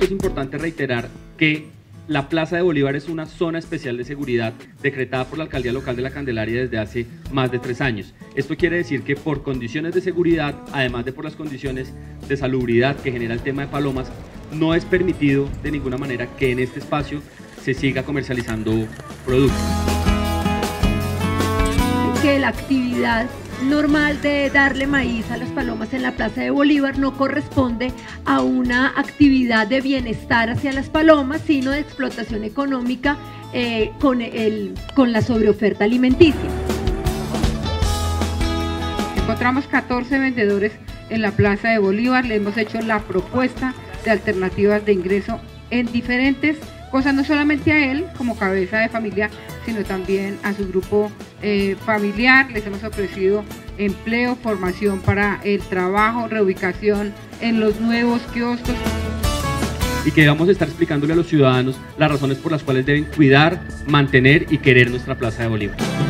es importante reiterar que la Plaza de Bolívar es una zona especial de seguridad decretada por la Alcaldía Local de la Candelaria desde hace más de tres años. Esto quiere decir que por condiciones de seguridad, además de por las condiciones de salubridad que genera el tema de palomas, no es permitido de ninguna manera que en este espacio se siga comercializando productos. Que la actividad normal de darle maíz a las palomas en la Plaza de Bolívar no corresponde a una actividad de bienestar hacia las palomas, sino de explotación económica eh, con, el, con la sobreoferta alimenticia. Encontramos 14 vendedores en la Plaza de Bolívar, le hemos hecho la propuesta de alternativas de ingreso en diferentes cosas, no solamente a él como cabeza de familia, sino también a su grupo eh, familiar. Les hemos ofrecido empleo, formación para el trabajo, reubicación en los nuevos kioscos. Y que a estar explicándole a los ciudadanos las razones por las cuales deben cuidar, mantener y querer nuestra Plaza de Bolívar.